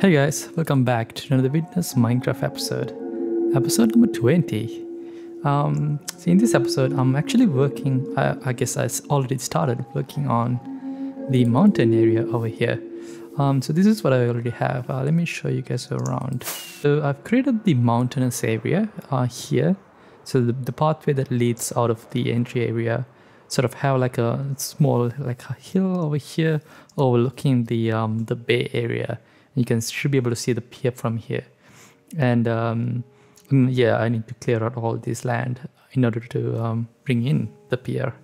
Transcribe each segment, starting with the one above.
Hey guys, welcome back to another Witness Minecraft episode, episode number 20. Um, so in this episode, I'm actually working, I, I guess I already started working on the mountain area over here. Um, so this is what I already have. Uh, let me show you guys around. So I've created the mountainous area uh, here. So the, the pathway that leads out of the entry area sort of have like a small like a hill over here overlooking the um, the bay area you can should be able to see the pier from here. And um, mm, yeah i need to clear out all this land in order to um, bring in the pier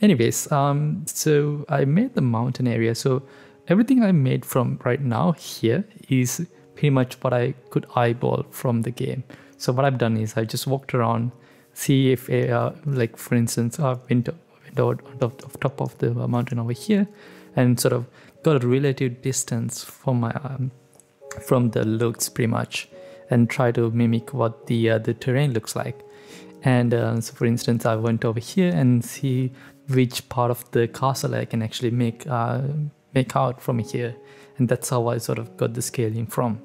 anyways um, so i made the mountain area. So everything i made from right now here is pretty much what i could eyeball from the game. So what i've done is i just walked around see if uh, like for instance i've been to window on top of the mountain over here and sort of got a relative distance from my um, from the looks pretty much and try to mimic what the uh, the terrain looks like. And uh, so for instance i went over here and see which part of the castle i can actually make uh, make out from here. And that's how i sort of got the scaling from.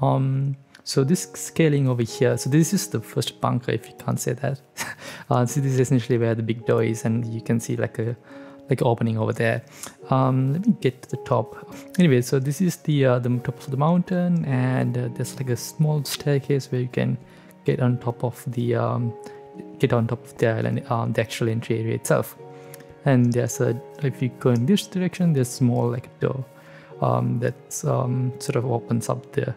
Um, so this scaling over here so this is the first bunker if you can't say that. Uh, so this is essentially where the big door is and you can see like a like opening over there. Um, let me get to the top. Anyway so this is the uh, the top of the mountain and uh, there's like a small staircase where you can get on top of the um, get on top of the island um, the actual entry area itself. And there's a if you go in this direction there's small like a door um, that um, sort of opens up the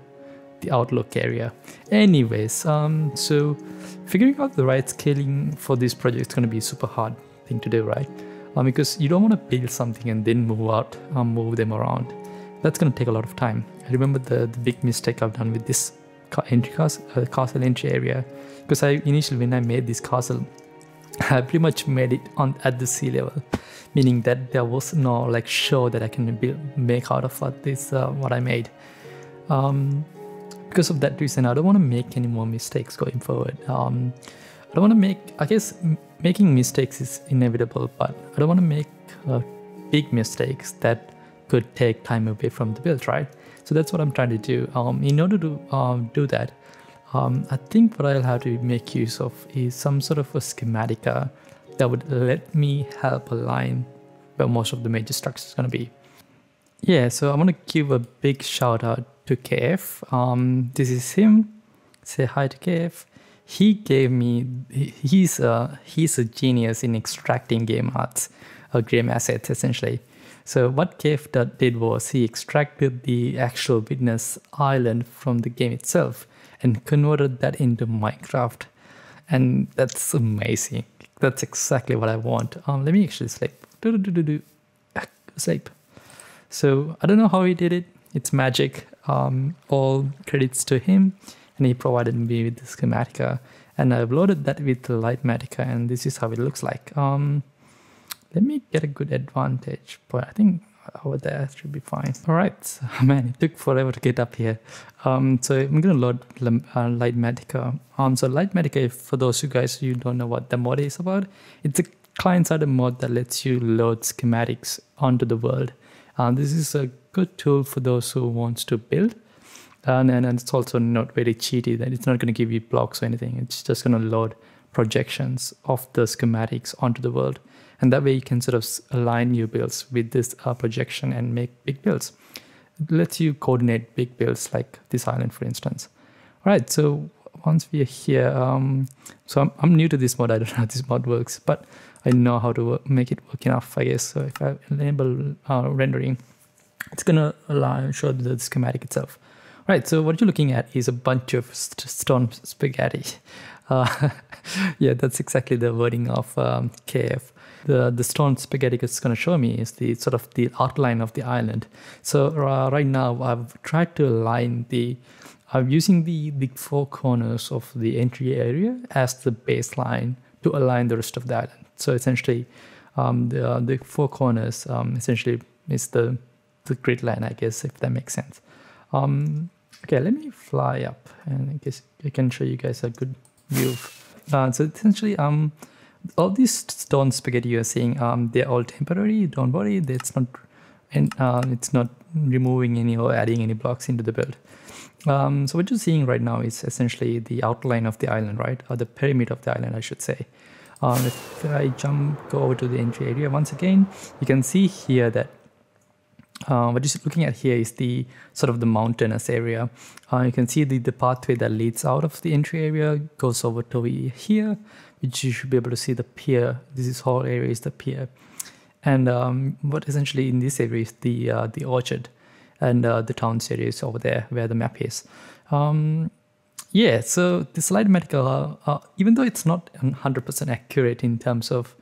the outlook area. Anyways um, so figuring out the right scaling for this project is going to be a super hard thing to do right um, because you don't want to build something and then move out, um, move them around. That's going to take a lot of time. I remember the, the big mistake I've done with this entry castle, uh, castle entry area because I initially when I made this castle, I pretty much made it on at the sea level, meaning that there was no like show that I can build, make out of what this uh, what I made. Um, because of that reason, I don't want to make any more mistakes going forward. Um, I don't want to make, I guess, making mistakes is inevitable, but I don't want to make uh, big mistakes that could take time away from the build, right? So that's what I'm trying to do. Um, in order to um, do that, um, I think what I'll have to make use of is some sort of a schematica that would let me help align where most of the major structures is going to be. Yeah, so I want to give a big shout out to KF. Um, this is him. Say hi to KF he gave me he's a he's a genius in extracting game arts or game assets essentially. So what Kev did was he extracted the actual witness island from the game itself and converted that into Minecraft. And that's amazing. That's exactly what I want. Um, let me actually sleep. Do, do, do, sleep. So I don't know how he did it. It's magic. Um, all credits to him and he provided me with the schematica and I've loaded that with Litematica and this is how it looks like. Um, let me get a good advantage but I think over there should be fine. All right, man, it took forever to get up here. Um, so I'm gonna load uh, Litematica. Um, so Litematica, for those you guys who don't know what the mod is about, it's a client-side mod that lets you load schematics onto the world. Um, this is a good tool for those who wants to build and, and, and it's also not very cheaty that it's not going to give you blocks or anything. It's just going to load projections of the schematics onto the world. And that way you can sort of align your builds with this uh, projection and make big builds. It lets you coordinate big builds like this island for instance. All right so once we are here um, so I'm, I'm new to this mod. I don't know how this mod works but i know how to work, make it work enough i guess. So if i enable uh, rendering it's going to show the schematic itself Right, so what you're looking at is a bunch of st stone spaghetti. Uh, yeah, that's exactly the wording of um, KF. The, the stone spaghetti is going to show me is the sort of the outline of the island. So uh, right now I've tried to align the, I'm using the, the four corners of the entry area as the baseline to align the rest of the island. So essentially um, the, uh, the four corners um, essentially is the, the grid line, I guess, if that makes sense. Um, Okay, let me fly up and I guess I can show you guys a good view. Uh, so essentially, um, all these stone spaghetti you're seeing, um, they're all temporary. Don't worry, that's not and uh, it's not removing any or adding any blocks into the build. Um, so what you're seeing right now is essentially the outline of the island, right? Or the perimeter of the island, I should say. Um, if I jump, go over to the entry area once again, you can see here that uh, what you're looking at here is the sort of the mountainous area. Uh, you can see the, the pathway that leads out of the entry area goes over to here, which you should be able to see the pier. This is whole area is the pier. And um, what essentially in this area is the uh, the orchard and uh, the town series over there where the map is. Um, yeah, so the Litematica, uh, uh, even though it's not 100% accurate in terms of,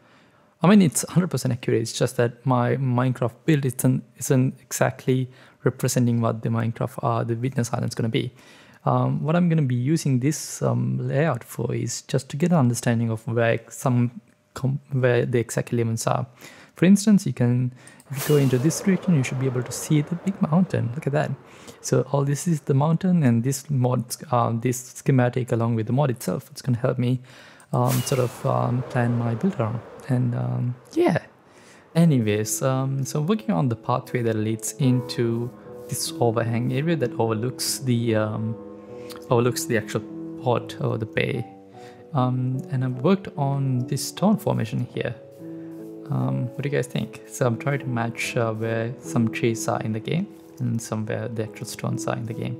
I mean, it's 100% accurate. It's just that my Minecraft build isn't, isn't exactly representing what the Minecraft, uh, the Witness Island is going to be. Um, what I'm going to be using this um, layout for is just to get an understanding of where some where the exact elements are. For instance, you can if you go into this direction, you should be able to see the big mountain. Look at that. So all this is the mountain, and this mod, uh, this schematic along with the mod itself, it's going to help me um, sort of um, plan my build around. And um, yeah. Anyways, um, so working on the pathway that leads into this overhang area that overlooks the um, overlooks the actual port or the bay. Um, and I've worked on this stone formation here. What do you guys think? So I'm trying to match uh, where some trees are in the game and somewhere the actual stones are in the game.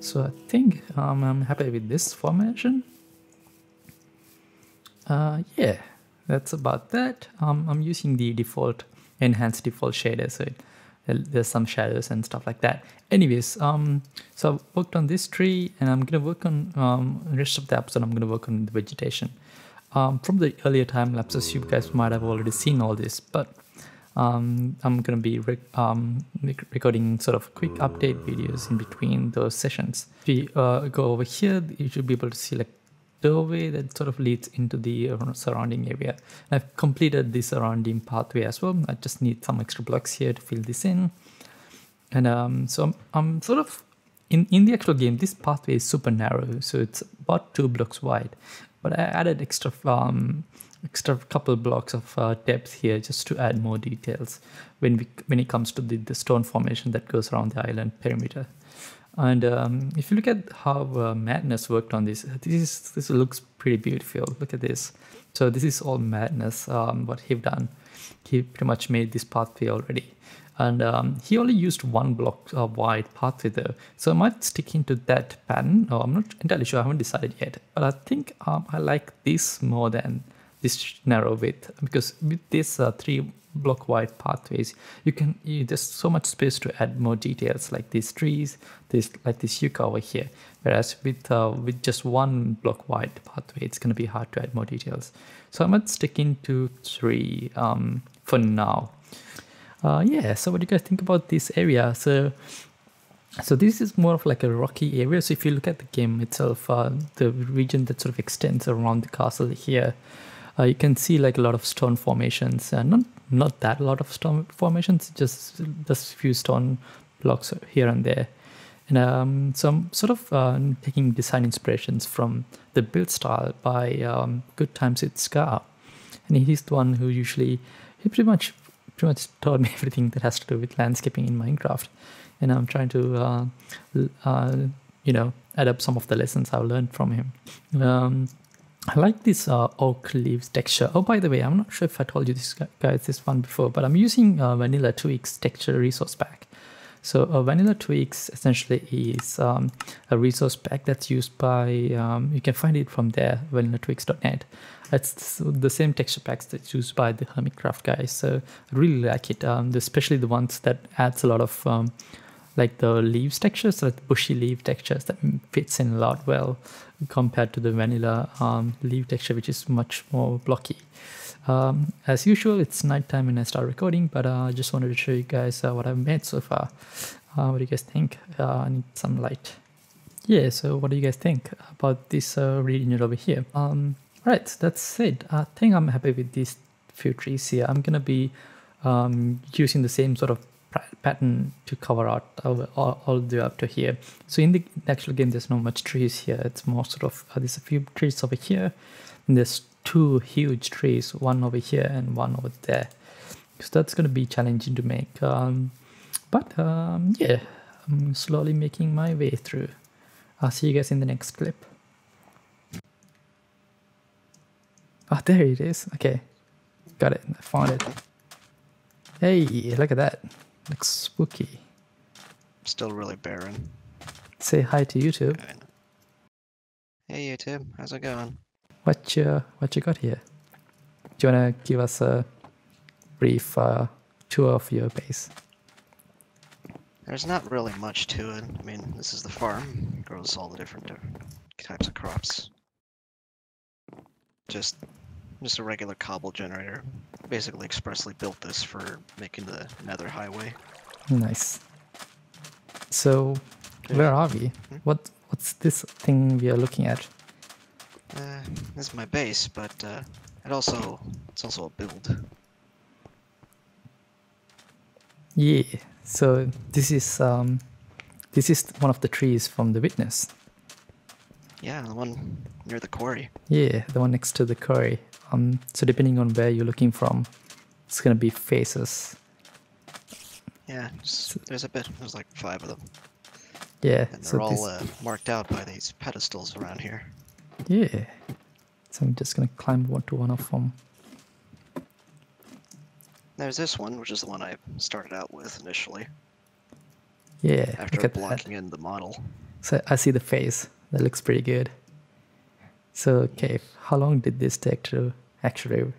So I think I'm happy with this formation. Uh, yeah, that's about that. Um, I'm using the default enhanced default shader, so there's some shadows and stuff like that. Anyways, um, so I've worked on this tree, and I'm gonna work on um, rest of the episode. I'm gonna work on the vegetation. Um, from the earlier time lapses, you guys might have already seen all this, but um, I'm to be um, recording sort of quick update videos in between those sessions. If you uh, go over here, you should be able to see like doorway that sort of leads into the surrounding area. And I've completed the surrounding pathway as well. I just need some extra blocks here to fill this in. And um, so I'm, I'm sort of in, in the actual game, this pathway is super narrow, so it's about two blocks wide but I added extra um, extra couple blocks of uh, depth here just to add more details when we when it comes to the, the stone formation that goes around the island perimeter. And um, if you look at how uh, Madness worked on this, this is, this looks pretty beautiful. Look at this. So this is all Madness. Um, what he've done, he pretty much made this pathway already and um, he only used one block uh, wide pathway there. So I might stick into that pattern. No, I'm not entirely sure. I haven't decided yet. But I think um, I like this more than this narrow width because with this uh, three block wide pathways, you can you, there's so much space to add more details like these trees, this like this yucca over here. Whereas with uh, with just one block wide pathway, it's going to be hard to add more details. So I might stick into three um, for now uh, yeah so what do you guys think about this area so so this is more of like a rocky area so if you look at the game itself uh, the region that sort of extends around the castle here uh, you can see like a lot of stone formations and not not that a lot of stone formations just just few stone blocks here and there and um, so I'm sort of uh, taking design inspirations from the build style by um, Good Times with Scar. And he's the one who usually, he pretty much pretty much taught me everything that has to do with landscaping in Minecraft. And I'm trying to, uh, uh, you know, add up some of the lessons I've learned from him. Um, I like this uh, oak leaves texture. Oh, by the way, I'm not sure if I told you this guys this one before, but I'm using uh, Vanilla Tweaks texture resource pack. So uh, Vanilla Tweaks essentially is um, a resource pack that's used by, um, you can find it from there, vanillatweaks.net. It's the same texture packs that's used by the Hermitcraft guys. So I really like it, um, especially the ones that adds a lot of um, like the leaves textures, like bushy leaf textures that fits in a lot well compared to the vanilla um, leaf texture, which is much more blocky. Um, as usual, it's nighttime when I start recording, but uh, I just wanted to show you guys uh, what I've made so far. Uh, what do you guys think? Uh, I need some light. Yeah, so what do you guys think about this uh, region over here? Um, right, that's it. I think I'm happy with these few trees here. I'm gonna be um, using the same sort of pattern to cover out all, all, the way up to here. So in the actual game, there's not much trees here. It's more sort of, uh, there's a few trees over here. There's two huge trees, one over here and one over there. So that's going to be challenging to make. Um, But um, yeah, I'm slowly making my way through. I'll see you guys in the next clip. Oh, there it is. Okay, got it. I found it. Hey, look at that. Looks spooky. Still really barren. Say hi to YouTube. Hey YouTube, how's it going? What you what you got here? Do you wanna give us a brief uh, tour of your base? There's not really much to it. I mean, this is the farm. Grows all the different di- types of crops. Just, just a regular cobble generator. Basically, expressly built this for making the Nether Highway. Nice. So, where are we? Hmm? What what's this thing we are looking at? Uh, this is my base, but uh, it also it's also a build. Yeah. So this is um, this is one of the trees from the witness. Yeah, the one near the quarry. Yeah, the one next to the quarry. Um, so depending on where you're looking from, it's gonna be faces. Yeah, just, there's a bit. There's like five of them, Yeah. and they're all this, uh, marked out by these pedestals around here. yeah. So I'm just gonna climb one to one of them. There's this one, which is the one I started out with initially, Yeah. after at that. blocking in the model. So I see the face. That looks pretty good. So, okay, how long did this take to actually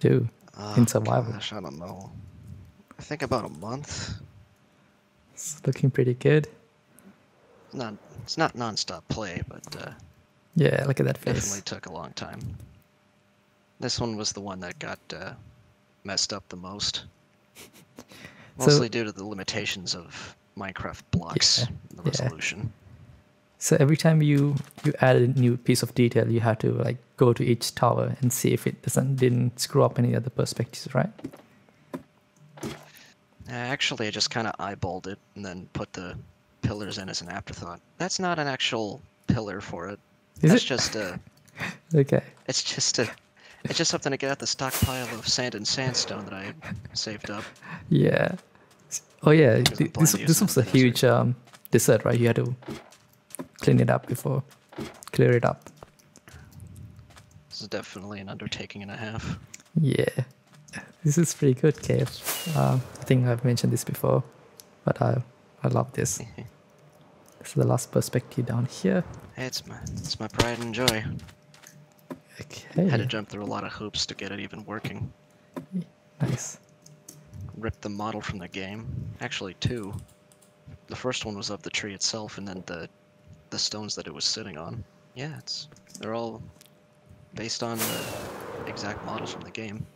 do? In Oh, survival. Gosh, I don't know. I think about a month. It's looking pretty good. Not, it's not non-stop play, but uh, Yeah, look at that fish. definitely took a long time. This one was the one that got uh, messed up the most. So- Mostly due to the limitations of Minecraft blocks, Yeah, and the yeah. So every time you you add a new piece of detail, you have to like go to each tower and see if it doesn't didn't screw up any other perspectives, right? Uh, actually, I just kind of eyeballed it and then put the pillars in as an afterthought. That's not an actual pillar for it. Is That's it? just a. Okay. It's just a. It's just something to get at the stockpile of sand and sandstone that I saved up. Yeah. Oh yeah. Because th- I'm This this was a huge um, desert, right? You had to clean it up before clear it up. This is definitely an undertaking and a half. Yeah. This is pretty good, Kev. Um, I think I've mentioned this before, but I I love this. This is the last perspective down here. Hey, it's my it's my pride and joy. Okay. Had to jump through a lot of hoops to get it even working. Nice. Ripped the model from the game. Actually, two. The first one was of the tree itself, and then the the stones that it was sitting on. Yeah, it's they're all based on the exact models from the game.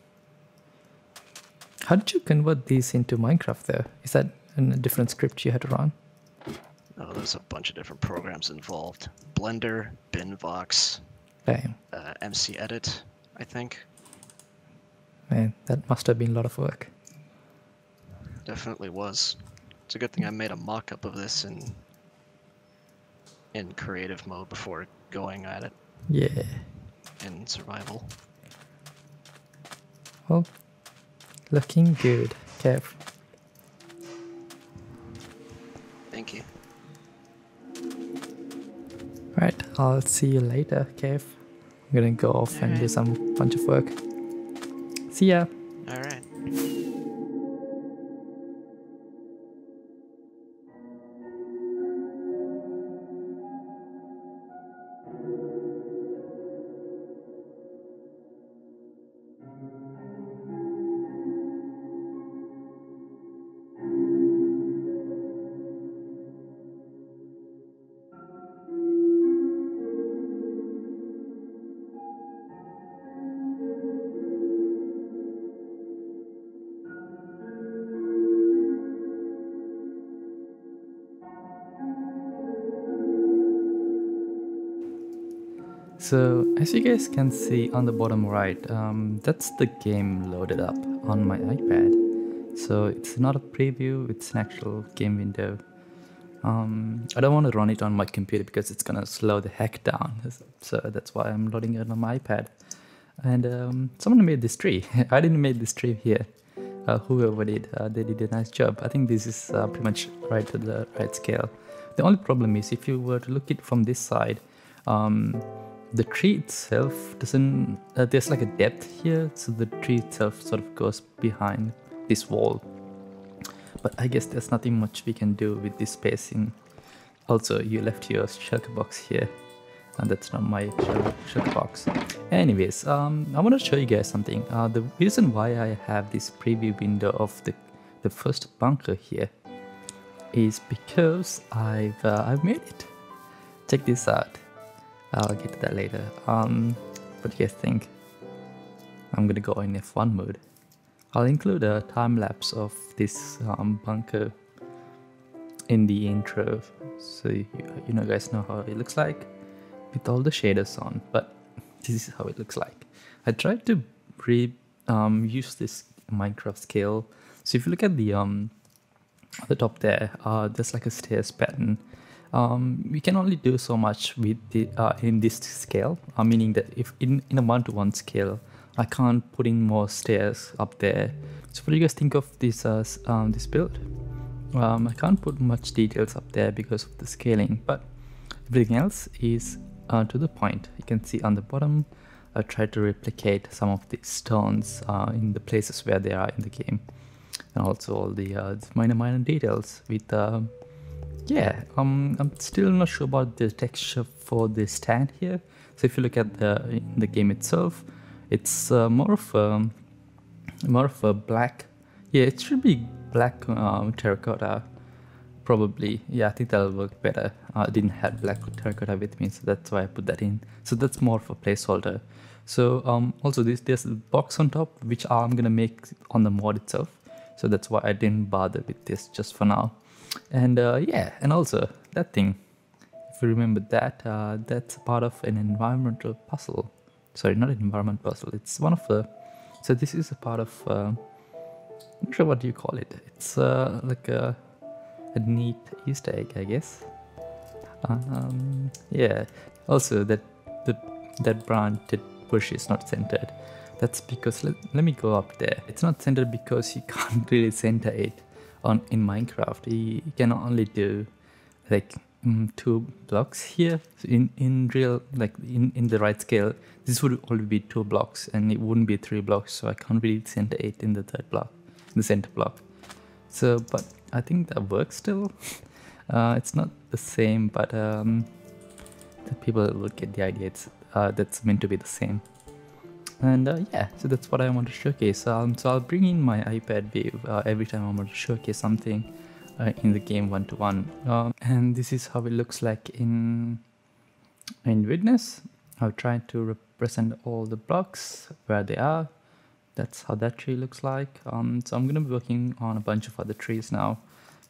How did you convert these into Minecraft though? Is that in a different script you had to run? Oh, there's a bunch of different programs involved. Blender, Binvox, Damn, uh, MC Edit, I think. man, that must have been a lot of work. Definitely was. It's a good thing I made a mock-up of this in in creative mode before going at it Yeah. in survival. Well, looking good, Kev. Thank you. Right, I'll see you later, Kev. I'm gonna go off and do some bunch of work. See ya. So, as you guys can see on the bottom right, um, that's the game loaded up on my iPad. So, it's not a preview, it's an actual game window. Um, I don't want to run it on my computer because it's gonna slow the heck down. So, that's why I'm loading it on my iPad. And um, someone made this tree. I didn't make this tree here. uh, whoever did, uh, they did a nice job. I think this is uh, pretty much right to the right scale. The only problem is if you were to look it from this side, um, the tree itself doesn't, uh, there's like a depth here, so the tree itself sort of goes behind this wall. But I guess there's nothing much we can do with this spacing. Also, you left your shulker box here and that's not my shulker box. Anyways, um, I want to show you guys something. Uh, the reason why I have this preview window of the, the first bunker here is because I've, uh, I've made it. Check this out. I'll get to that later. Um, what do you guys think? I'm gonna go in F1 mode. I'll include a time lapse of this um, bunker in the intro, so you, you know guys know how it looks like with all the shaders on. But this is how it looks like. I tried to re um, use this Minecraft scale. So if you look at the um the top there, uh, there's like a stairs pattern um, we can only do so much with the uh, in this scale. Uh, meaning that if in, in a one-to-one scale I can't put in more stairs up there. So what do you guys think of this uh, um, this build? Um, I can't put much details up there because of the scaling but everything else is uh, to the point. You can see on the bottom I tried to replicate some of the stones uh, in the places where they are in the game. And also all the uh, minor minor details with yeah, um, I'm still not sure about the texture for the stand here. So if you look at the the game itself, it's uh, more of a more of a black. Yeah, it should be black um, terracotta, probably. Yeah, I think that'll work better. I didn't have black terracotta with me, so that's why I put that in. So that's more of a placeholder. So um, also this there's a box on top which I'm gonna make on the mod itself. So that's why I didn't bother with this just for now and uh, yeah and also that thing if you remember that uh, that's part of an environmental puzzle. Sorry not an environment puzzle it's one of the so this is a part of uh, I'm not sure what do you call it. It's like a, a neat easter egg i guess. Um, yeah also that the that branch bush is not centered. That's because let, let me go up there. It's not centered because you can't really center it on in Minecraft. You can only do like mm, two blocks here so in in real like in in the right scale. This would only be two blocks, and it wouldn't be three blocks. So I can't really center eight in the third block, the center block. So, but I think that works still. Uh, it's not the same, but um, the people will get the idea. It's uh, that's meant to be the same and uh, yeah so that's what i want to showcase. Um, so i'll bring in my ipad view uh, every time i want to showcase something uh, in the game one to one um, and this is how it looks like in in witness. I'll try to represent all the blocks where they are. That's how that tree looks like. Um, so i'm going to be working on a bunch of other trees now.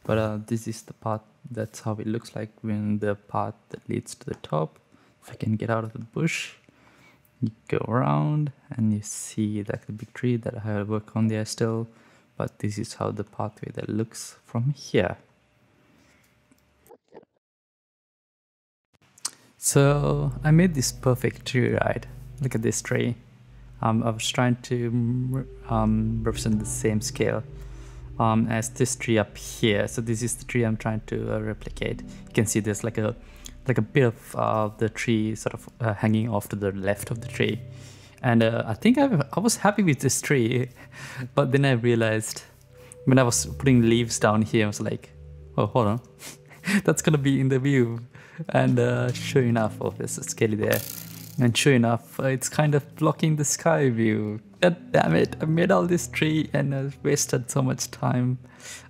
But uh, this is the path that's how it looks like when the path that leads to the top. If i can get out of the bush you go around and you see like the big tree that I have work on there still but this is how the pathway that looks from here. So I made this perfect tree right look at this tree. Um, I was trying to um, represent the same scale um, as this tree up here. So this is the tree I'm trying to uh, replicate. You can see there's like a like a bit of uh, the tree sort of uh, hanging off to the left of the tree. And uh, I think I, I was happy with this tree, but then I realized when I was putting leaves down here, I was like, oh, hold on, that's gonna be in the view. And uh, sure enough, oh, there's a skelly there. And sure enough, uh, it's kind of blocking the sky view. God damn it, I made all this tree and I wasted so much time.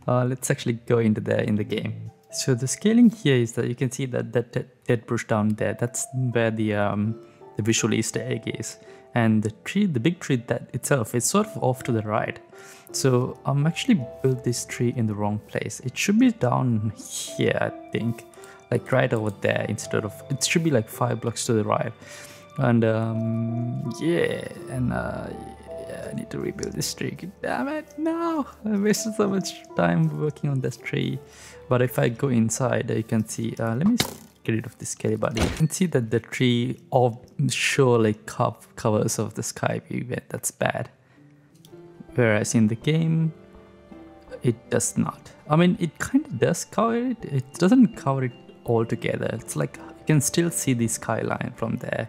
Uh, let's actually go into there in the game. So the scaling here is that you can see that that dead bush down there, that's where the um, the visual Easter egg is. And the tree, the big tree that itself is sort of off to the right. So I'm actually built this tree in the wrong place. It should be down here, I think, like right over there instead of, it should be like five blocks to the right. And um, yeah, and uh, yeah, I need to rebuild this tree. Damn it, no! I wasted so much time working on this tree. But if I go inside, you can see, uh, let me get rid of this skelly body. You can see that the tree all of surely covers of the sky view. That's bad. Whereas in the game, it does not. I mean, it kind of does cover it. It doesn't cover it altogether. It's like you can still see the skyline from there,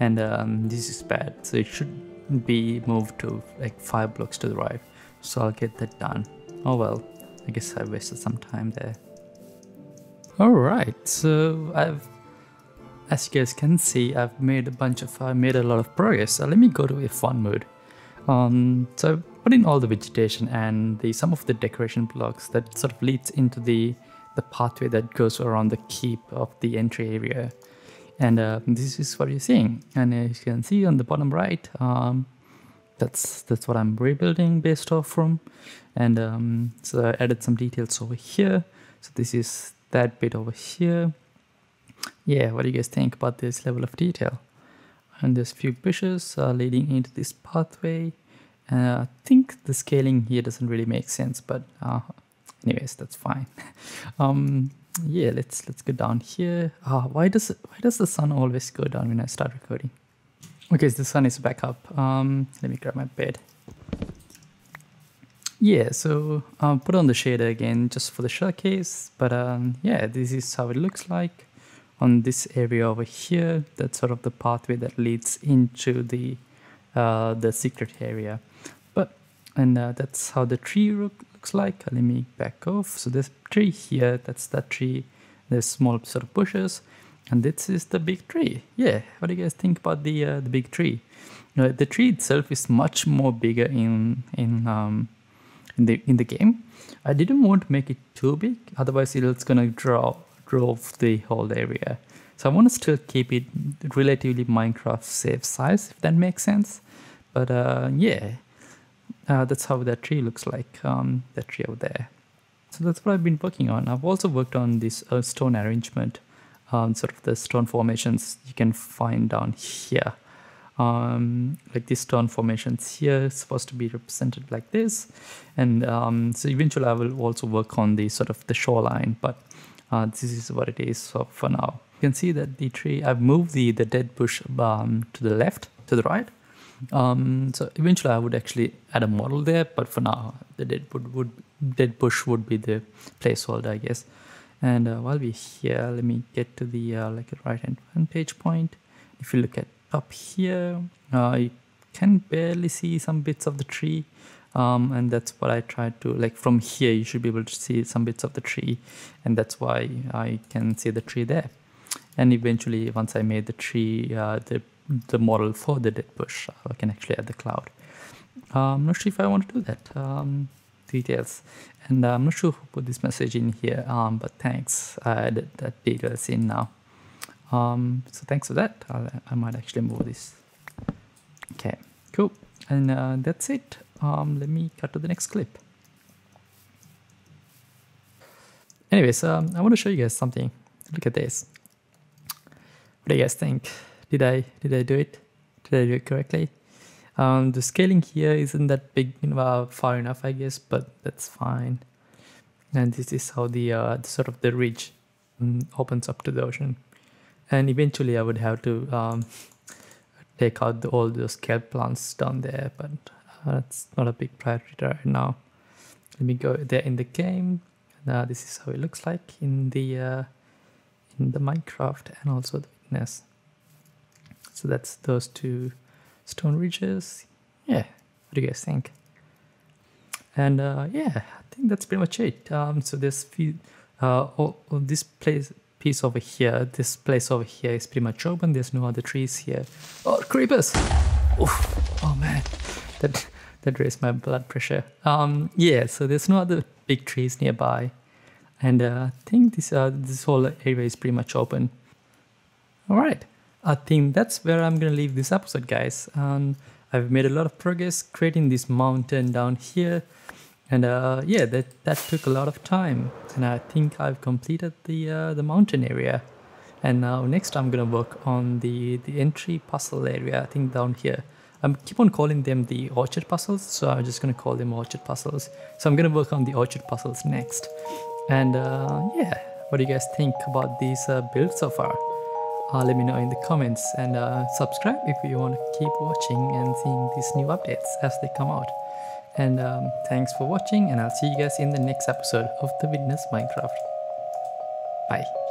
and um, this is bad. So it should be moved to like five blocks to the right. So I'll get that done. Oh well, I guess I wasted some time there. Alright, so I've as you guys can see I've made a bunch of I made a lot of progress. So let me go to F1 mode. Um, so I put in all the vegetation and the some of the decoration blocks that sort of leads into the the pathway that goes around the keep of the entry area. And uh, this is what you're seeing. And as you can see on the bottom right, um, that's that's what I'm rebuilding based off from. And um, so I added some details over here. So this is that bit over here. Yeah, what do you guys think about this level of detail? And there's a few bushes uh, leading into this pathway. Uh, I think the scaling here doesn't really make sense, but uh, anyways, that's fine. um, yeah, let's let's go down here. Uh, why does why does the sun always go down when I start recording? Okay, the sun is back up. Um, let me grab my bed. Yeah, so I'll put on the shader again just for the showcase. But um, yeah, this is how it looks like on this area over here. That's sort of the pathway that leads into the uh, the secret area. But and uh, that's how the tree look, looks like. Let me back off. So this tree here, that's that tree. There's small sort of bushes and this is the big tree. Yeah, what do you guys think about the uh, the big tree? Know, the tree itself is much more bigger in in um, in the in the game. I didn't want to make it too big, otherwise it's gonna draw drove the whole area. So I want to still keep it relatively Minecraft safe size, if that makes sense. But uh, yeah, uh, that's how that tree looks like. Um, that tree over there. So that's what I've been working on. I've also worked on this uh, stone arrangement um, sort of the stone formations you can find down here. Um, like these stone formations here supposed to be represented like this. And um, so eventually I will also work on the sort of the shoreline, but uh, this is what it is so for now. You can see that the tree, I've moved the, the dead bush um, to the left, to the right. Um, so eventually I would actually add a model there, but for now the dead, would, would, dead bush would be the placeholder, I guess. And uh, while we're here, let me get to the uh, like right hand vantage point. If you look at up here, uh, you can barely see some bits of the tree. Um, and that's what I tried to like from here you should be able to see some bits of the tree and that's why I can see the tree there and eventually once I made the tree uh, the the model for the dead bush I can actually add the cloud I'm not sure if I want to do that um, details. And uh, I'm not sure who put this message in here, um, but thanks. I added that details in now. Um, so thanks for that. I'll, i might actually move this. Okay, cool. And uh, that's it. Um, let me cut to the next clip. Anyways, um, I want to show you guys something. Look at this. What do you guys think? Did I did I do it? Did I do it correctly? Um, the scaling here isn't that big, uh, far enough, I guess, but that's fine. And this is how the, uh, sort of the ridge um, opens up to the ocean. And eventually, I would have to um, take out the, all those kelp plants down there, but uh, that's not a big priority right now. Let me go there in the game. Uh, this is how it looks like in the uh, in the Minecraft and also the witness. So that's those two stone ridges. Yeah, what do you guys think? And uh, yeah, I think that's pretty much it. Um, so this uh, oh, oh, this place piece over here, this place over here is pretty much open. There's no other trees here. Oh, creepers! Oof. Oh man, that that raised my blood pressure. Um, yeah, so there's no other big trees nearby, and uh, I think this uh, this whole area is pretty much open. All right. I think that's where I'm gonna leave this episode, guys. And I've made a lot of progress creating this mountain down here, and uh, yeah, that that took a lot of time. And I think I've completed the uh, the mountain area. And now next I'm gonna work on the the entry puzzle area. I think down here. I keep on calling them the orchard puzzles, so I'm just gonna call them orchard puzzles. So I'm gonna work on the orchard puzzles next. And uh, yeah, what do you guys think about these uh, builds so far? Uh, let me know in the comments and uh, subscribe if you want to keep watching and seeing these new updates as they come out And um, thanks for watching, and I'll see you guys in the next episode of The Witness Minecraft. Bye.